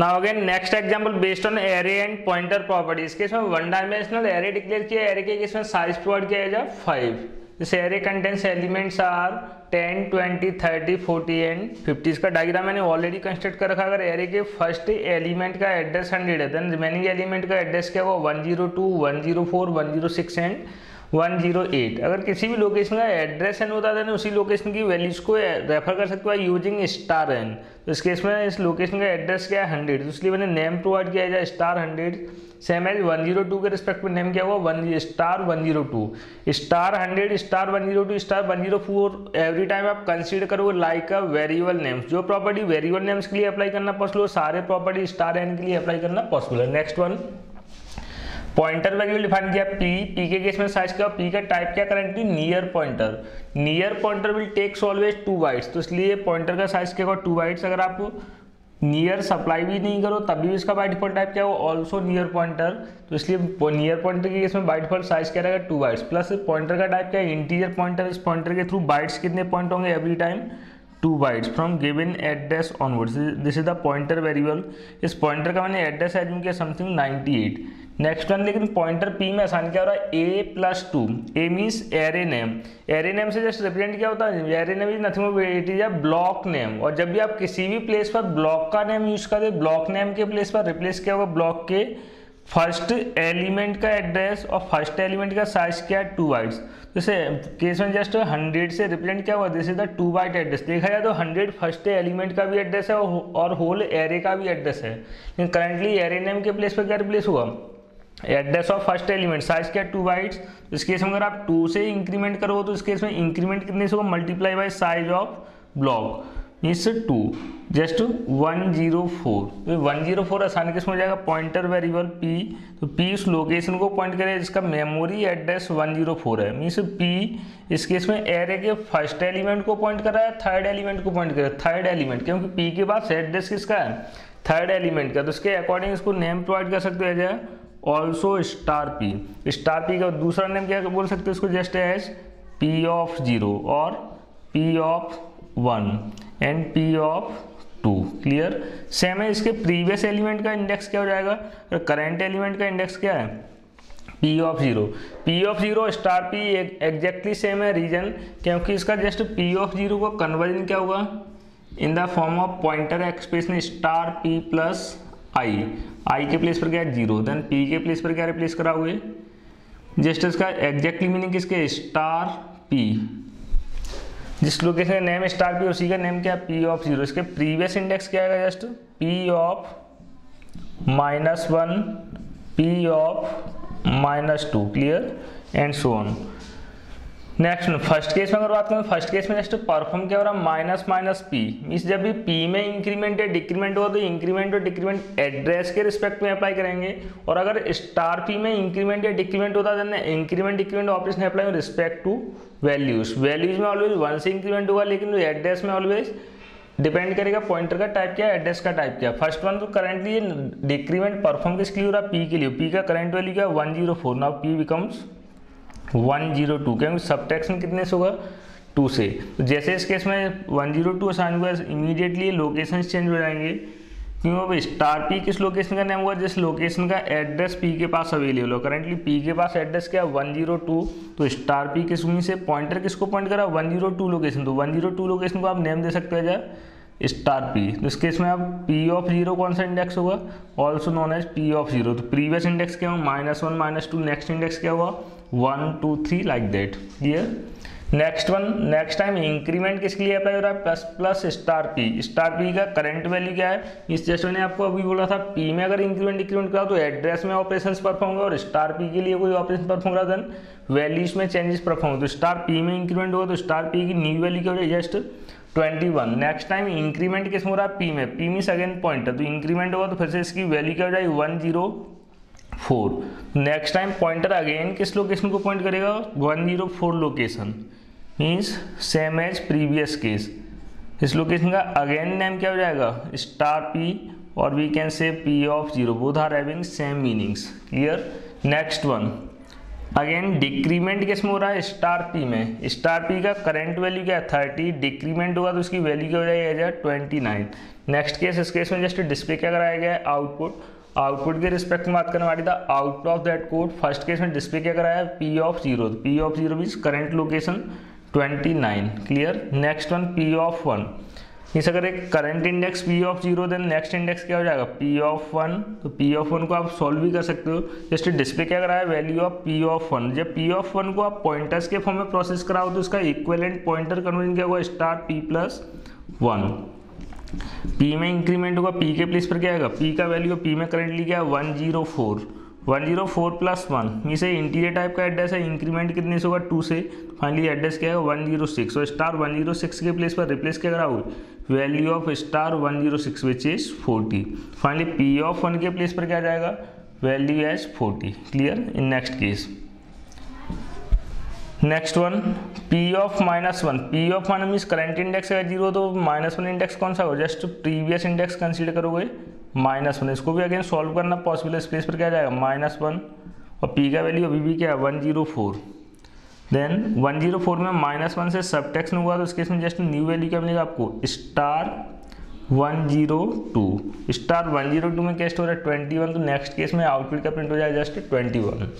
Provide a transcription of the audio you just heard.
Now again next example based on array and pointer properties के इसमें one dimensional array declare किया array के इसमें साइज़ प्रोवाइड किया जाए five this array contents elements are 10 20 30 40 and 50 इसका डायग्राम मैंने ऑलरेडी कंस्ट्रक्ट कर रखा अगर एरे के फ़र्स्ट एलिमेंट का एड्रेस 100 है देन रिमेनिंग एलिमेंट का एड्रेस क्या होगा 102 104 106 एंड 108 अगर किसी भी लोकेशन का एड्रेस एन होता है तो उसी लोकेशन की वैल्यूज़ को रेफर कर सकते हो यूजिंग स्टार एन तो इस केस में इस लोकेशन का एड्रेस क्या है? हंड्रेड तो इसलिए मैंने नेम प्रोवाइड किया जाए star hundred same as one zero two के रिस्पेक्ट में नेम क्या हुआ? One star one zero two. Star hundred star one zero two star one zero four every time आप कंसीडर करोगे लाइक अ वेरिएबल नेम्स जो property variable names के लिए apply करना पॉसिबल हो, सारे प्रॉपर्टी स्टार एन के लिए अप्लाई करना पॉसिबल है। Next one pointer variable define किया पी पी के केस में साइज़ क्या पी का टाइप क्या currently near pointer near pointer will takes always two bytes तो इसलिए पॉइंटर का साइज़ क्या होगा? टू बाइट्स अगर आप नियर सप्लाई भी नहीं करो तभी भी इसका बाई डिफ़ॉल्ट टाइप क्या हो ऑल्सो नियर पॉइंटर तो इसलिए नियर पॉइंटर के केस में बाई डिफ़ॉल्ट साइज़ क्या रहेगा? टू बाइट्स प्लस पॉइंटर का टाइप क्या है? इंटीरियर पॉइंटर इस पॉइंटर के थ्रू बाइट्स कितने पॉइंट होंगे every time two bytes from given address onwards this is the pointer variable इस पॉइंटर का मैंने एड्रेस एज्यूम किया समथिंग 98 नेक्स्ट वन लेकिन पॉइंटर पी में आसान क्या हो रहा है? A plus two A means array name array name से जस्ट रिप्रेजेंट क्या होता है? Array name is nothing it is a block name और जब भी आप किसी भी प्लेस पर ब्लॉक का नेम यूज़ करें ब्लॉक नेम के प्लेस पर रिप्लेस क्या होगा? ब्लॉक के फ़र्स्ट एलिमेंट का एड्रेस और फ़र्स्ट एलिमेंट का साइज़ क्या है? टू बाइट्स जैसे केस में जस्ट हंड्रेड से रिप्रेजेंट क्या हुआ? This is the two byte address देखा जाए तो हंड्रेड फ़र्स्ट एलिमेंट का भी एड्रेस है और होल एरे का भी एड्रेस है. लेकिन करंटली एरे नेम के प्लेस पर क्या रिप्लेस हुआ? Address of first element size क्या टू बाइट्स इस केस में अगर आप टू से इंक्रीमेंट करो तो इस केस में इंक्रीमेंट कितने से होगा? Multiply by size of block means two just one zero four तो वन ज़ीरो फोर आसानी किसमें हो जाएगा। पॉइंटर वेरिएबल पी तो पी उस लोकेशन को पॉइंट करे जिसका memory address one zero four है। मीन्स पी इस केस में एरे के फ़र्स्ट एलिमेंट को पॉइंट कर रहा है थर्ड एलिमेंट को पॉइंट कर रहा है। थर्ड एलिमेंट क्योंकि पी के पास एड्रेस किसका है? थर्ड एलिमेंट का। तो उसके अकॉर्डिंग इसको नेम प्रोवाइड कर सकते हो हैं also star P star P का दूसरा नेम क्या बोल सकते इसको just as P of zero और P of one and P of two clear same है इसके प्रीवियस एलिमेंट का इंडेक्स क्या हो जाएगा? करेंट एलिमेंट का इंडेक्स क्या है? P of zero P of zero star P exactly same है रीजन क्योंकि इसका जस्ट पी ऑफ़ ज़ीरो का कन्वर्जन क्या होगा in the form of pointer expression star P plus I. I के प्लेस पर क्या है ज़ीरो देन पी के प्लेस पर क्या रिप्लेस कराओगे जस्ट इसका एग्जैक्टली मीनिंग किसके? स्टार पी जिस लोकेशन का नेम स्टार पी उसी का नेम क्या? पी ऑफ़ ज़ीरो इसके प्रीवियस इंडेक्स क्या है just P of minus one P of minus two clear and so on next first case में अगर बात करें फ़र्स्ट केस में जस्ट परफॉर्म क्या हो रहा है माइनस माइनस पी मीन्स जब भी पी में इंक्रीमेंट या डिक्रीमेंट हो तो इंक्रीमेंट और डिक्रीमेंट एड्रेस के रिस्पेक्ट में अप्लाई करेंगे। और अगर स्टार पी में इंक्रीमेंट या डिक्रीमेंट होता है इंक्रीमेंट डिक्रीमेंट ऑपरेशन अप्लाई में रिस्पेक्ट टू वैल्यूज़ वैल्यूज़ में ऑलवेज वन से इंक्रीमेंट होगा लेकिन एड्रेस में ऑलवेज डिपेंड करेगा पॉइंटर का टाइप क्या एड्रेस का टाइप क्या। फ़र्स्ट वन तो करंटली डिक्रीमेंट परफॉर्म किसके लिए हो रहा है? पी के लिए पी का करंट वैल्यू क्या? One zero four now P becomes one zero two क्योंकि सबट्रैक्शन कितने से होगा? टू से। तो जैसे इस केस में वन ज़ीरो टू आसान हुआ इमीडिएटली लोकेशन चेंज हो जाएँगे। क्यों? भाई स्टार पी किस लोकेशन का नाम हुआ? जिस लोकेशन का एड्रेस पी के पास अवेलेबल हो। करेंटली पी के पास एड्रेस क्या? One zero two. तो स्टार पी किस से? पॉइंटर किसको पॉइंट करा? वन ज़ीरो टू लोकेशन तो वन ज़ीरो टू लोकेशन को आप नेम दे सकते हैं स्टार पी तो इस केस में अब पी ऑफ़ ज़ीरो कौन सा इंडेक्स होगा? Also known as P of zero तो प्रीवियस इंडेक्स क्या हुआ? Minus one minus two next index क्या हुआ? One two three like that clear next one next time increment किसके लिए अप्लाई हो रहा है? Plus plus star P star P का करंट वैल्यू क्या है? इस जैसे मैंने आपको अभी बोला था पी में अगर इंक्रीमेंट इंक्रीमेंट करा तो एड्रेस में ऑपरेशन परफॉर्म होगा और स्टार पी के लिए कोई ऑपरेशन परफॉर्म करा देन वैल्यूज़ में चेंजेस परफॉर्म तो स्टार पी में इंक्रीमेंट होगा तो स्टार पी की न्यू वैल्यू क्या हो जाए just twenty one next time increment किसमें हो रहा है? पी में. पी मीन अगेन पॉइंट है तो इंक्रीमेंट होगा तो फिर से इसकी वैल्यू क्या हो जाएगी? One zero four. Next time pointer again किस लोकेशन को पॉइंट करेगा? One zero four location means same as previous case इस लोकेशन का अगेन नेम क्या हो जाएगा? स्टार पी और we can say P of zero both are having same meanings clear next one again decrement किसमें हो रहा है? स्टार पी में। स्टार पी का करंट वैल्यू क्या है? थर्टी डिक्रीमेंट होगा तो उसकी वैल्यू क्या हो जाएगी? As twenty nine next case इस केस में जस्ट डिस्प्ले क्या कराया गया है? आउटपुट आउटपुट के रिस्पेक्ट में बात करने वाली था। Output of that code first case में डिस्प्ले क्या कराया P of zero P of zero mean current location 29 clear next one P of one means अगर एक current index P of zero then next index क्या हो जाएगा? P of one तो P of one को आप सॉल्व भी कर सकते हो। जस्ट डिस्प्ले क्या कराया? Value of P of one जब पी ऑफ़ वन को आप पॉइंटर्स के फॉर्म में प्रोसेस कराओ तो उसका इक्वेलेंट पॉइंटर कन्वर्जन क्या हुआ? Star P plus one P में इंक्रीमेंट होगा पी के प्लेस पर क्या आएगा? पी का वैल्यू पी में करेंटली क्या है? One zero four one zero four plus one. Mean से इंटीरियर टाइप का एड्रेस है। इंक्रीमेंट कितने से होगा? टू से। फाइनली एड्रेस क्या है? One zero six. और स्टार वन ज़ीरो सिक्स के प्लेस पर रिप्लेस क्या करा हुआ? Value of star one zero six which is forty finally P of one के प्लेस पर क्या जाएगा? Value as forty clear in next case next one P of minus one P of one mean current index है zero तो minus one index कौन सा होगा? Just previous index consider करोगे। माइनस वन, इसको भी अगेन सॉल्व करना possible है स्पेस पर क्या जाएगा? माइनस वन, और पी का वैल्यू अभी भी क्या है? One zero four. Then one zero four में माइनस वन से सब टेक्स में हुआ तो इस केस में जस्ट न्यू वैल्यू क्या मिलेगा आपको? Star one zero two. Star one zero two में कैस्ट हो रहा है? ट्वेंटी वन तो नेक्स्ट केस में आउटपुट का प्रिंट हो जाएगा जस्ट ट्वेंटी वन